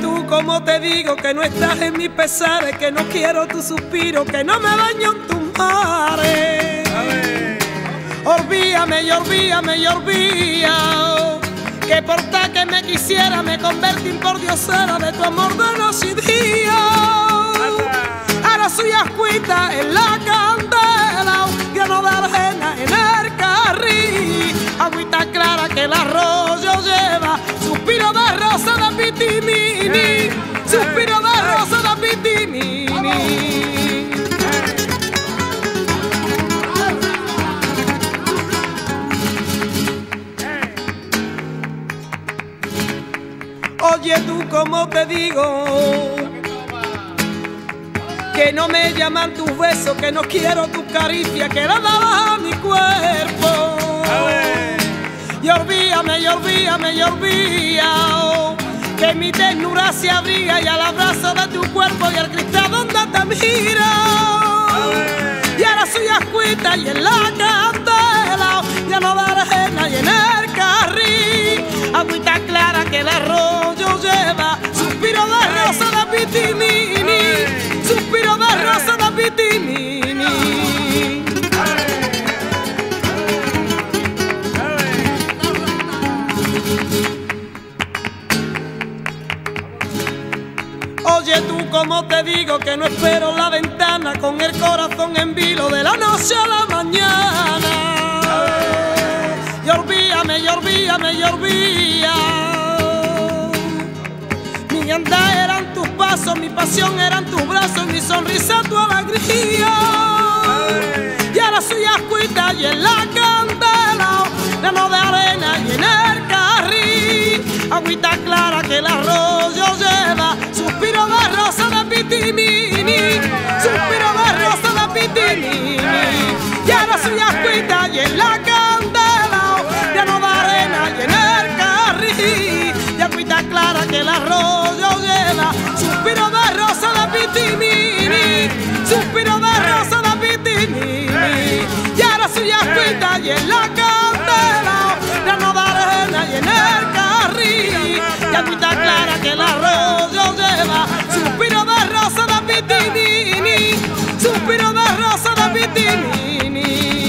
tú como te digo que no estás en mis pesares, que no quiero tu suspiro, que no me baño en tus mares. Olvídame y olvídame y olvídame. Que por tal que me quisiera me convertí en por diosera de tu amor de noche y día. Ahora soy ascuita en la candela, lleno de arena en el carril, agüita clara que el arroyo lleva, suspiro de rosa de pitimini, Oye tú como te digo que no me llaman tus besos, que no quiero tu caricia, que la dabas a mi cuerpo. Y olvídame, y olvídame, y olvídame que mi ternura se abriga y al abrazo de tu cuerpo y al cristal donde te miro. Y ahora soy ascuita y en la candela, ya no da arena y en el carril, Oye tú como te digo que no espero la ventana con el corazón en vilo de la noche a la mañana. Y olvídame, y olvídame, y. Mi andar eran tus pasos, mi pasión eran tus brazos, mi sonrisa tu alegría. Y ahora soy ascuita y en la candela, Y ahora soy ascuita y en la candela, lleno de arena y en el carril, y agüita clara que el arroyo lleva, suspiro de rosa de pitimini, suspiro de rosa de pitimini. Y ahora soy ascuita y en la candela, Zahra sana bir dilini